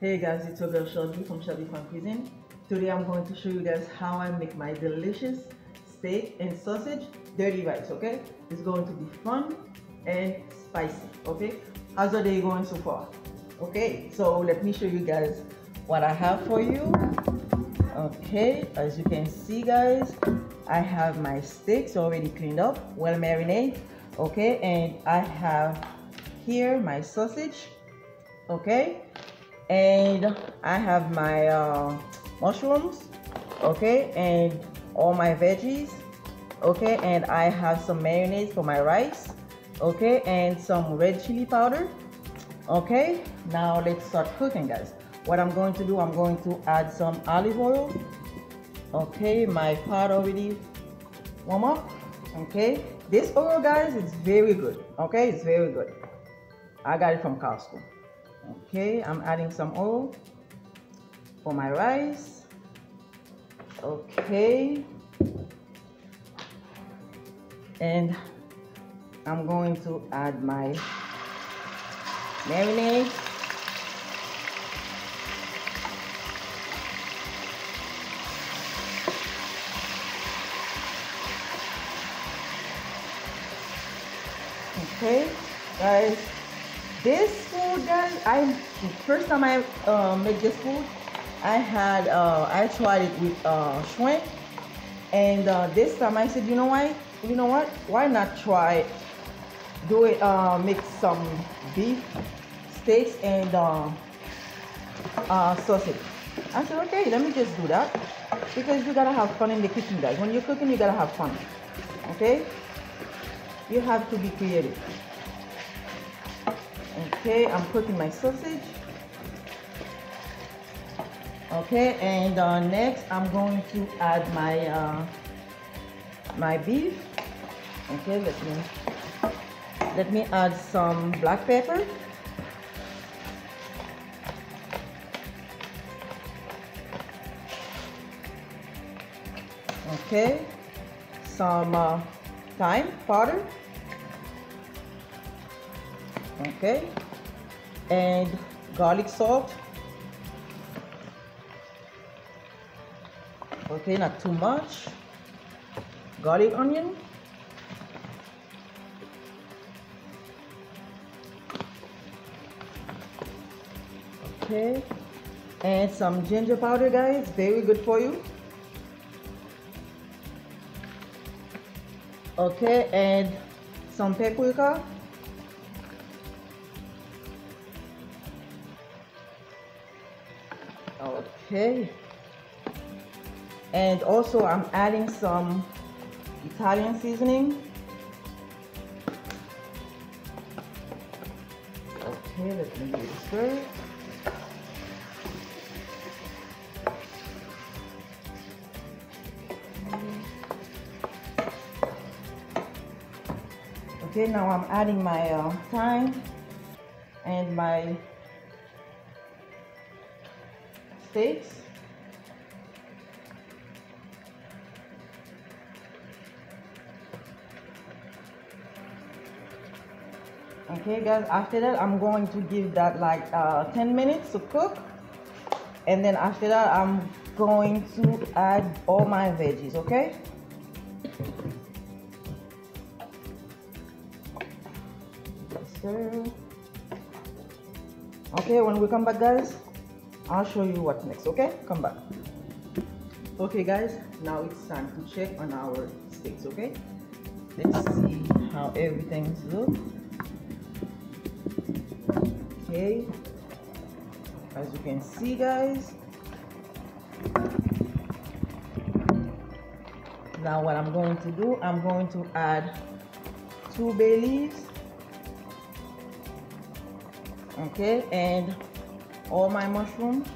Hey guys, it's your girl Shelby from Shelby Fine Cuisine. Today I'm going to show you guys how I make my delicious steak and sausage dirty rice, okay? It's going to be fun and spicy, okay? How's the day going so far? Okay, so let me show you guys what I have for you. Okay, as you can see guys, I have my steaks already cleaned up, well marinated, okay? And I have here my sausage, okay? And I have my uh, mushrooms okay? And all my veggies okay? And I have some mayonnaise for my rice okay? And some red chili powder okay? Now let's start cooking guys. What I'm going to do I'm going to add some olive oil okay? My pot already warm up okay? This oil guys is very good okay? It's very good. I got it from Costco okay I'm adding some oil for my rice. Okay. And I'm going to add my marinade. Okay guys this food guys i first time i uh, make this food i had uh, i tried it with uh, shrimp. And uh, this time i said you know why? You know what? Why not try do it uh, make some beef steaks and uh, uh, sausage? I said okay let me just do that because you gotta have fun in the kitchen guys. When you're cooking you gotta have fun okay? You have to be creative okay i'm cooking my sausage. Okay and uh, next i'm going to add my uh, my beef. Okay let me let me add some black pepper. Okay some uh, thyme powder okay. And garlic salt. Okay not too much. Garlic onion. Okay. And some ginger powder guys. Very good for you. Okay and some paprika okay. And also I'm adding some Italian seasoning. Okay let me get this okay now I'm adding my uh, thyme and my Okay guys, after that I'm going to give that like uh, 10 minutes to cook. And then after that I'm going to add all my veggies, okay? Okay, when we come back guys, I'll show you what next, okay? Come back. Okay guys, now it's time to check on our steaks, okay? Let's see how everything's look. Okay. As you can see guys. Now what I'm going to do, I'm going to add two bay leaves. Okay, and all my mushrooms.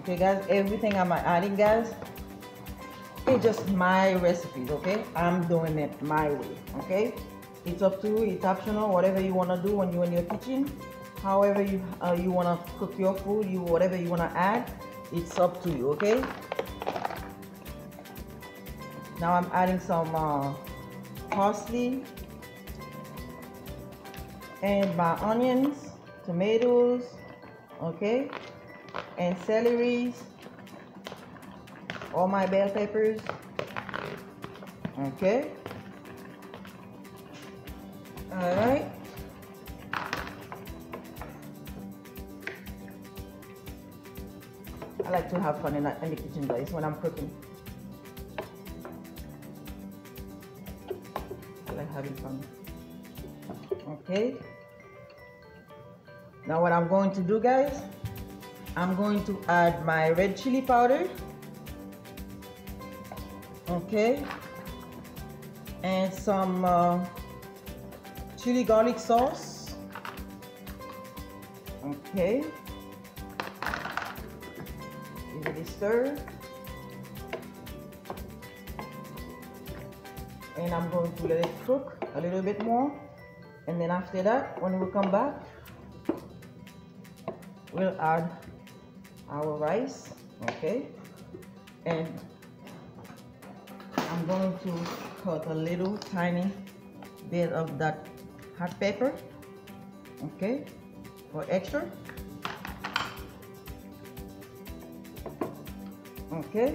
Okay guys, everything I'm adding guys, it's just my recipes, okay? I'm doing it my way, okay? It's up to you, it's optional, whatever you wanna do when you're in your kitchen. However you, uh, you wanna cook your food, you whatever you wanna add, it's up to you, okay? Now I'm adding some uh, parsley and my onions tomatoes okay and celeries all my bell peppers okay. All right. I like to have fun in, in the kitchen guys when I'm cooking having fun. Okay? Now what I'm going to do guys I'm going to add my red chili powder. Okay? And some uh, chili garlic sauce. Okay? Give it a stir and I'm going to let it cook a little bit more. And then after that when we come back we'll add our rice okay? And I'm going to cut a little tiny bit of that hot pepper okay? For extra. Okay?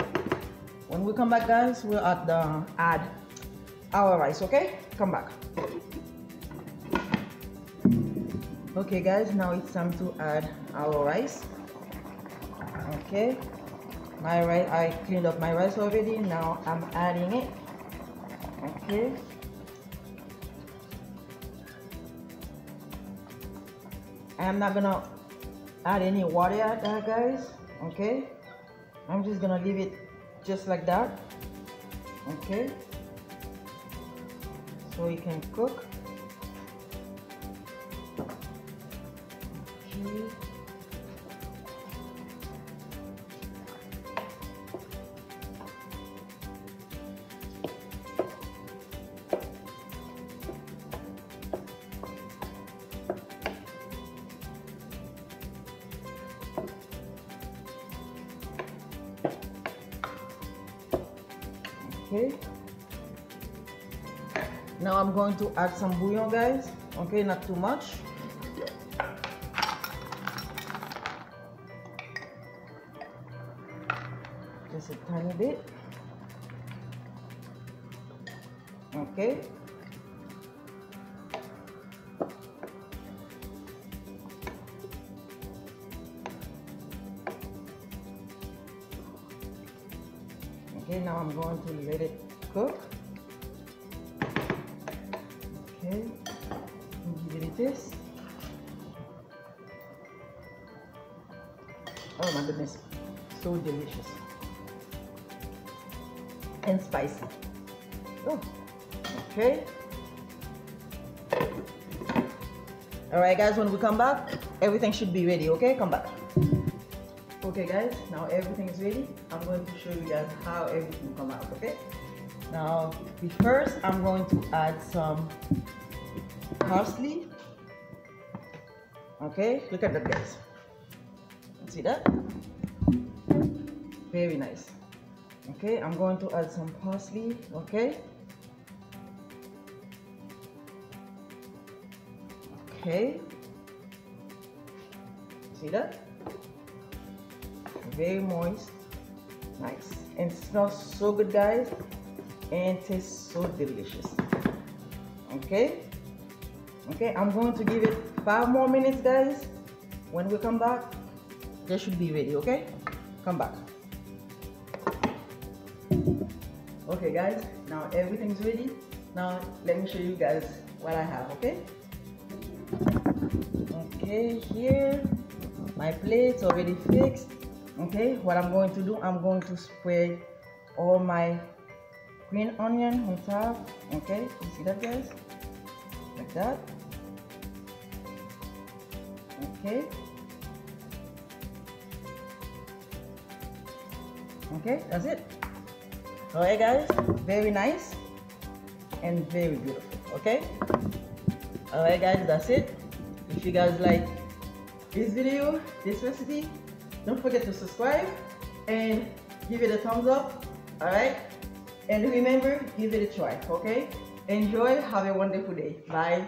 When we come back guys we'll add the add our rice okay? Come back. Okay guys now it's time to add our rice. Okay. My rice I cleaned up my rice already. Now I'm adding it. Okay. I'm not gonna add any water at that guys. Okay. I'm just gonna leave it just like that. Okay so it can cook. Okay okay now I'm going to add some bouillon guys. Okay not too much. Just a tiny bit. Okay. Okay now I'm going to let it cook okay. Give it this oh my goodness. So delicious. And spicy. Oh okay. All right guys when we come back everything should be ready okay? Come back. Okay guys now everything is ready. I'm going to show you guys how everything come out okay now first i'm going to add some parsley. Okay look at that guys see that? Very nice. Okay i'm going to add some parsley okay? Okay. See that? Very moist. Nice. And smells so good guys and tastes so delicious. Okay? Okay i'm going to give it five more minutes guys. When we come back they should be ready okay? Come back. Okay guys now everything's ready. Now let me show you guys what i have okay? Okay here my plate's already fixed okay? What i'm going to do i'm going to spread all my green onion on top okay you see that guys. Like that. Okay. Okay that's it. Oh, all right guys. Very nice and very beautiful okay? Oh, all right guys that's it. If you guys like this video this recipe don't forget to subscribe and give it a thumbs up all right and remember give it a try okay? Enjoy have a wonderful day. Bye